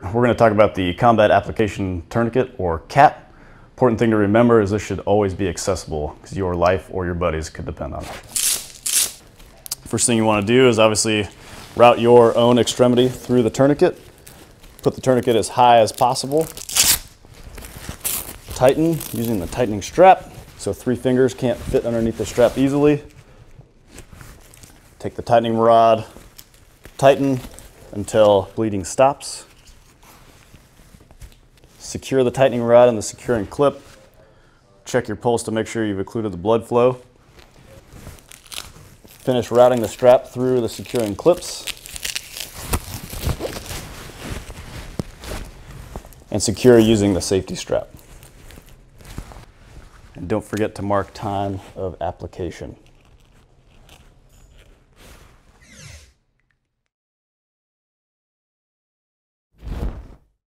We're going to talk about the Combat Application Tourniquet, or CAT. Important thing to remember is this should always be accessible because your life or your buddies could depend on it. First thing you want to do is obviously route your own extremity through the tourniquet. Put the tourniquet as high as possible. Tighten using the tightening strap so three fingers can't fit underneath the strap easily. Take the tightening rod, tighten until bleeding stops. Secure the tightening rod and the securing clip. Check your pulse to make sure you've occluded the blood flow. Finish routing the strap through the securing clips. And secure using the safety strap. And don't forget to mark time of application.